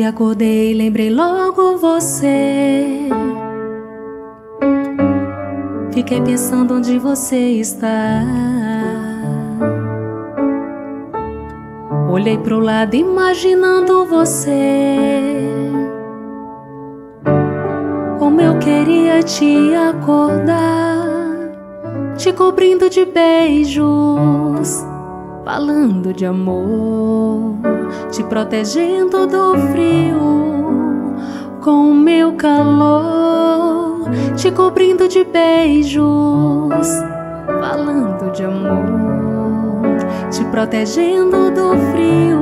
dia acordei e lembrei logo você. Fiquei pensando onde você está. Olhei pro lado imaginando você. Como eu queria te acordar, te cobrindo de beijos, falando de amor, te protegendo do frio com o meu calor, te cobrindo de beijos, falando de amor, te protegendo do frio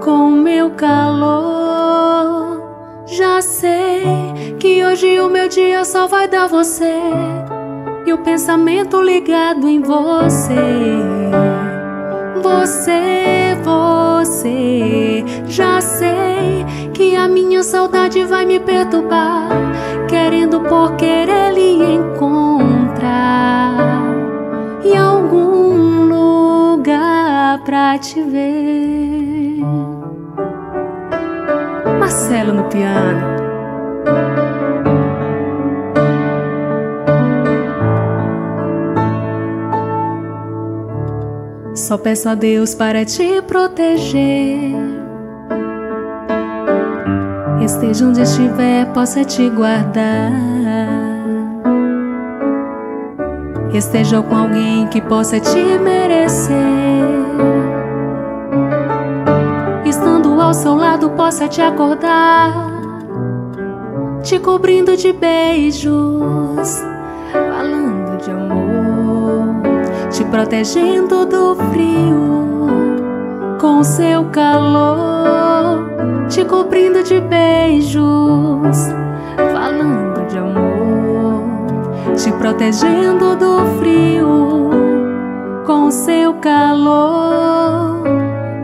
com o meu calor. Já sei que hoje o meu dia só vai dar você e o pensamento ligado em você. Você, você, já sei que a minha saudade vai me perturbar, querendo por querer lhe encontrar em algum lugar pra te ver. Marcelo no piano. Só peço a Deus para te proteger. Esteja onde estiver, possa te guardar. Esteja com alguém que possa te merecer. Estando ao seu lado, possa te acordar, te cobrindo de beijos, falando de amor, te protegendo do frio com seu calor, te cobrindo de beijos, falando de amor, te protegendo do frio com seu calor.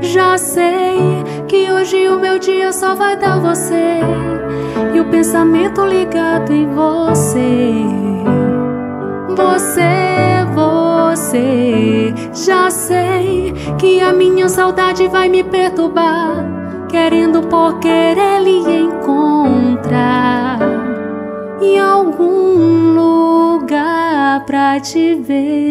Já sei que hoje o meu dia só vai dar você e o pensamento ligado em você. Você, você, já sei que a minha saudade vai me perturbar, querendo por querer lhe encontrar em algum lugar pra te ver.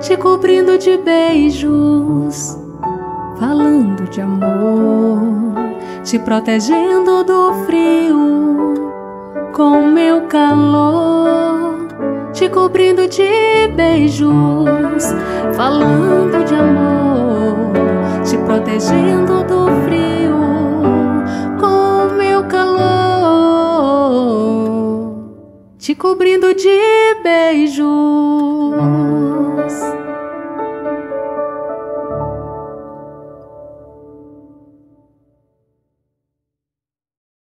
te cobrindo de beijos, falando de amor, te protegendo do frio com meu calor, te cobrindo de beijos, falando de amor, te protegendo do frio com meu calor, te cobrindo de beijos.